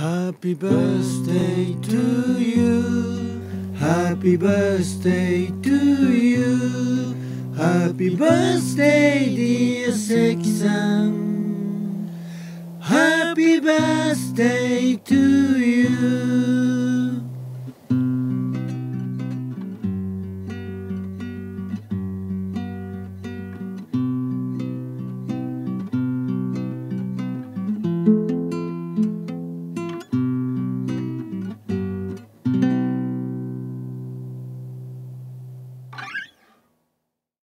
Happy birthday to you. Happy birthday to you. Happy birthday dear 関さん Happy birthday.